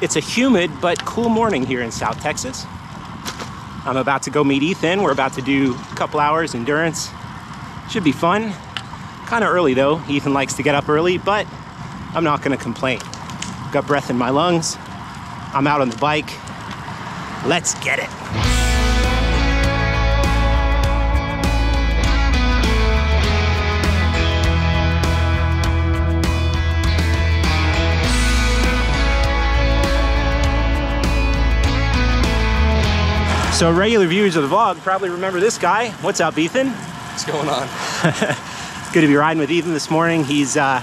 It's a humid but cool morning here in South Texas. I'm about to go meet Ethan. We're about to do a couple hours endurance. Should be fun. Kind of early though. Ethan likes to get up early, but I'm not gonna complain. Got breath in my lungs. I'm out on the bike. Let's get it. So regular viewers of the vlog probably remember this guy. What's up, Ethan? What's going on? Good to be riding with Ethan this morning. He's uh,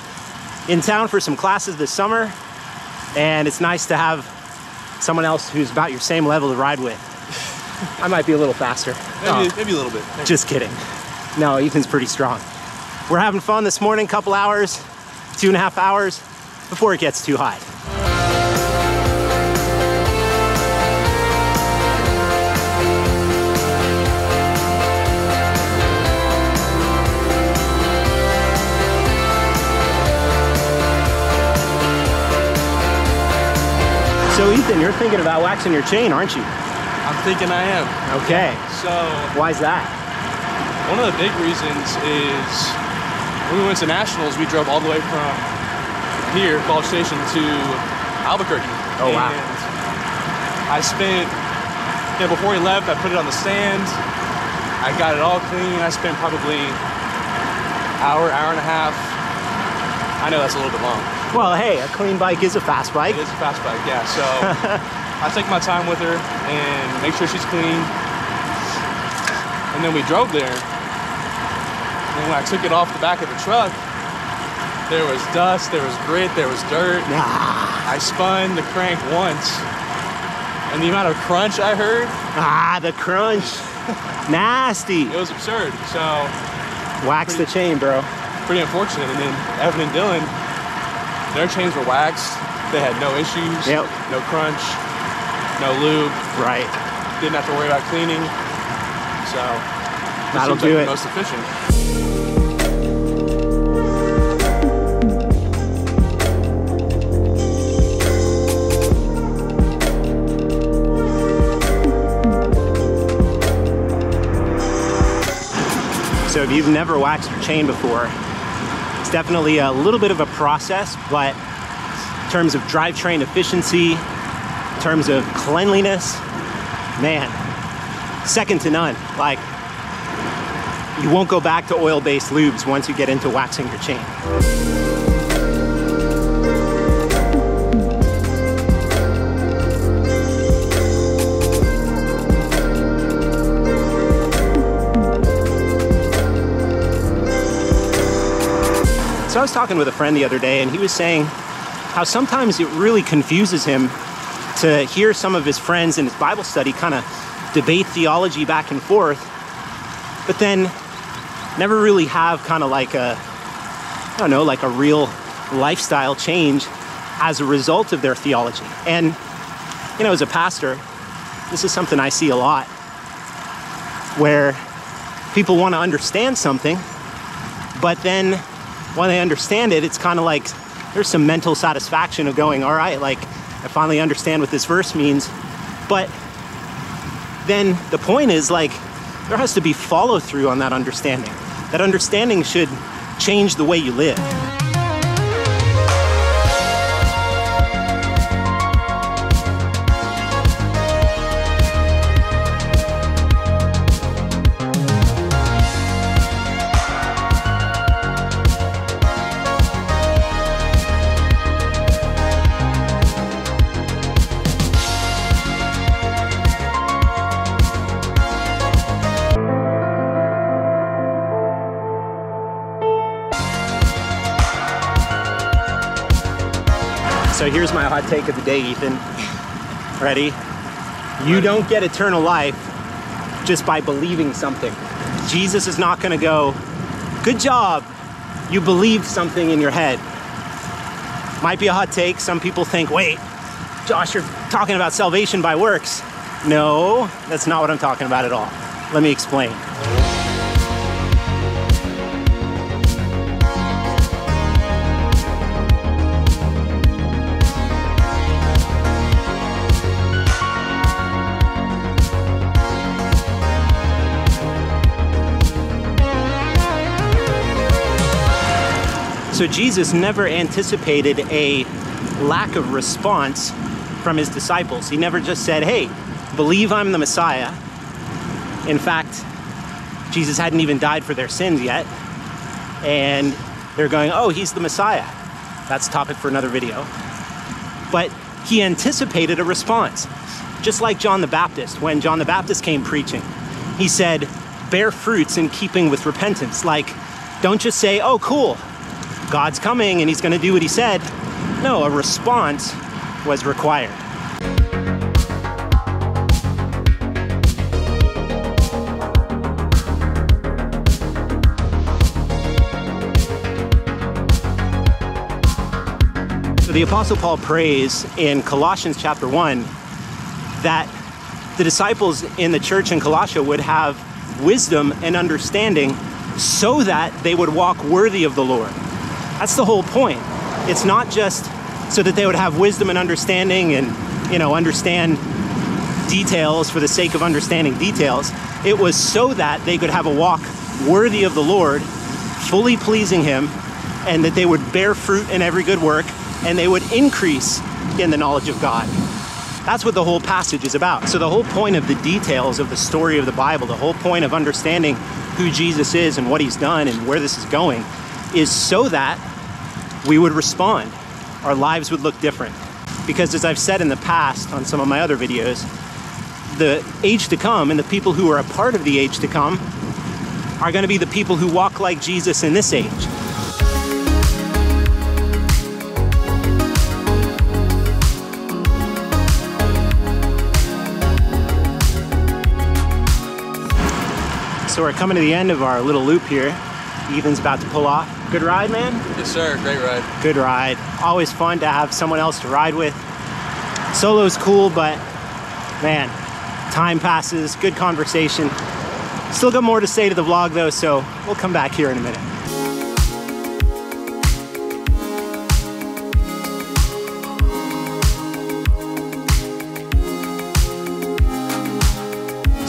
in town for some classes this summer, and it's nice to have someone else who's about your same level to ride with. I might be a little faster. Maybe, Oh, maybe a little bit. Maybe. just kidding. No, Ethan's pretty strong. We're having fun this morning, couple hours, two and a half hours before it gets too hot. So Ethan, you're thinking about waxing your chain, aren't you? I'm thinking I am. Okay. So Why's that? one of the big reasons is when we went to nationals, we drove all the way from here, College Station, to Albuquerque. Oh, wow. And I spent, know, before we left, I put it on the sand. I got it all clean. I spent probably hour, hour and a half. I know that's a little bit long. Well, hey, a clean bike is a fast bike. It is a fast bike, yeah. So I take my time with her and make sure she's clean. And then we drove there. And when I took it off the back of the truck, there was dust, there was grit, there was dirt. Ah, I spun the crank once. And the amount of crunch I heard, ah, the crunch. Nasty. it was absurd. So Wax the chain, bro. pretty unfortunate. And then Evan and Dylan, their chains were waxed. They had no issues, Yep. no crunch, no lube. Right. didn't have to worry about cleaning. So That'll do like it. the most efficient. So if you've never waxed your chain before, it's definitely a little bit of a process, but in terms of drivetrain efficiency, in terms of cleanliness, man, second to none. Like, you won't go back to oil-based lubes once you get into waxing your chain. So I was talking with a friend the other day, and he was saying how sometimes it really confuses him to hear some of his friends in his Bible study kind of debate theology back and forth, but then never really have kind of like a, I don't know, like a real lifestyle change as a result of their theology. And, you know, as a pastor, this is something I see a lot where people want to understand something, but then when they understand it, it's kind of like there's some mental satisfaction of going, all right, like I finally understand what this verse means. But then the point is like there has to be follow through on that understanding. That understanding should change the way you live. So here's my hot take of the day, Ethan. Ready? You don't get eternal life just by believing something. Jesus is not going to go, good job, you believed something in your head. Might be a hot take. Some people think, wait, Josh, you're talking about salvation by works. No, that's not what I'm talking about at all. Let me explain. So Jesus never anticipated a lack of response from his disciples. He never just said, Hey, believe I'm the Messiah. In fact, Jesus hadn't even died for their sins yet. And they're going, Oh, he's the Messiah. That's a topic for another video. But he anticipated a response. Just like John the Baptist, when John the Baptist came preaching, he said, Bear fruits in keeping with repentance. Like, don't just say, Oh, cool, God's coming and he's going to do what he said. No, a response was required. So the Apostle Paul prays in Colossians chapter 1 that the disciples in the church in Colossia would have wisdom and understanding so that they would walk worthy of the Lord. That's the whole point. It's not just so that they would have wisdom and understanding and, you know, understand details for the sake of understanding details. It was so that they could have a walk worthy of the Lord, fully pleasing Him, and that they would bear fruit in every good work and they would increase in the knowledge of God. That's what the whole passage is about. So, the whole point of the details of the story of the Bible, the whole point of understanding who Jesus is and what he's done and where this is going, is so that we would respond. Our lives would look different. Because, as I've said in the past on some of my other videos, the age to come and the people who are a part of the age to come are going to be the people who walk like Jesus in this age. So we're coming to the end of our little loop here. Ethan's about to pull off. Good ride, man? Yes, sir. Great ride. Good ride. Always fun to have someone else to ride with. Solo's cool, but man, time passes, good conversation. Still got more to say to the vlog though, so we'll come back here in a minute.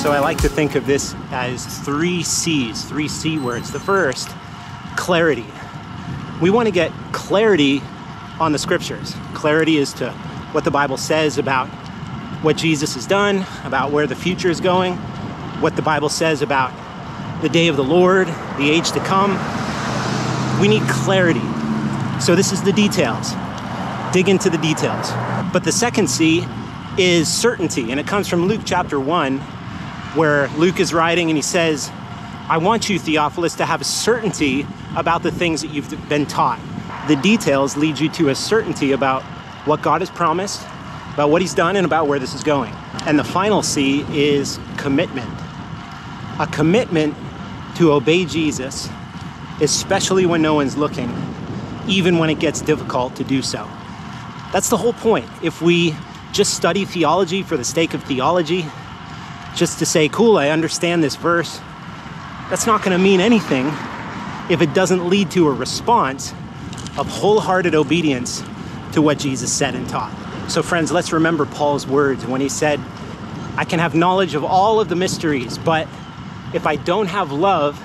So I like to think of this as three C's, three C words. The first, clarity. We want to get clarity on the scriptures. Clarity as to what the Bible says about what Jesus has done, about where the future is going, what the Bible says about the day of the Lord, the age to come. We need clarity. So this is the details. Dig into the details. But the second C is certainty, and it comes from Luke chapter 1 where Luke is writing and he says, I want you, Theophilus, to have a certainty about the things that you've been taught. The details lead you to a certainty about what God has promised, about what he's done, and about where this is going. And the final C is commitment. A commitment to obey Jesus, especially when no one's looking, even when it gets difficult to do so. That's the whole point. If we just study theology for the sake of theology, just to say, cool, I understand this verse, that's not going to mean anything if it doesn't lead to a response of wholehearted obedience to what Jesus said and taught. So, friends, let's remember Paul's words when he said, I can have knowledge of all of the mysteries, but if I don't have love,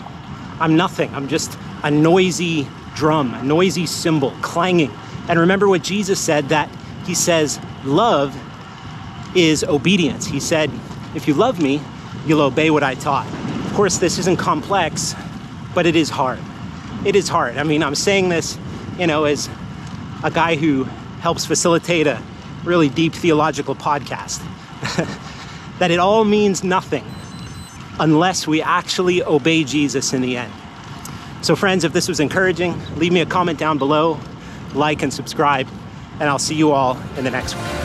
I'm nothing. I'm just a noisy drum, a noisy cymbal clanging. And remember what Jesus said that he says, love is obedience. He said, if you love me, you'll obey what I taught. Of course, this isn't complex, but it is hard. It is hard. I mean, I'm saying this, you know, as a guy who helps facilitate a really deep theological podcast, that it all means nothing unless we actually obey Jesus in the end. So, friends, if this was encouraging, leave me a comment down below, like and subscribe, and I'll see you all in the next one.